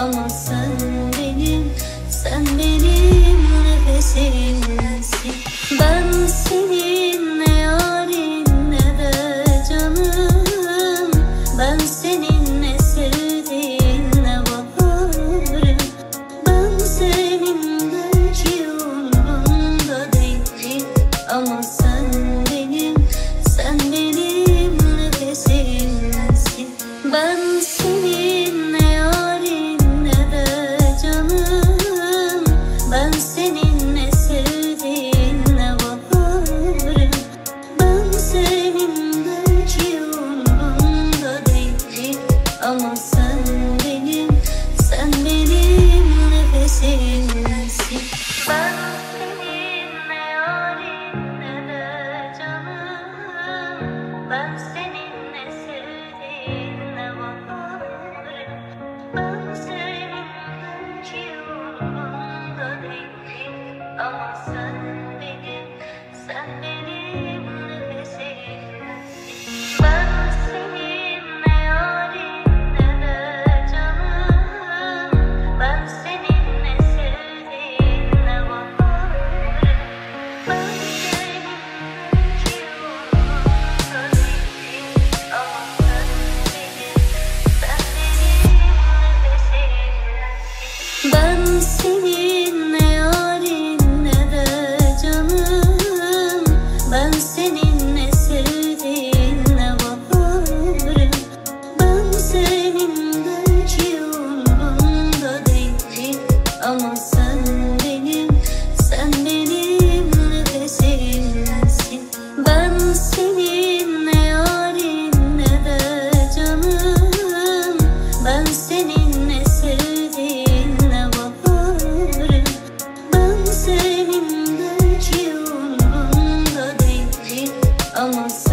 Ama sen benim, sen benim nefesim. Vamos. Ben senin ne yarin ne de canım Ben senin amante.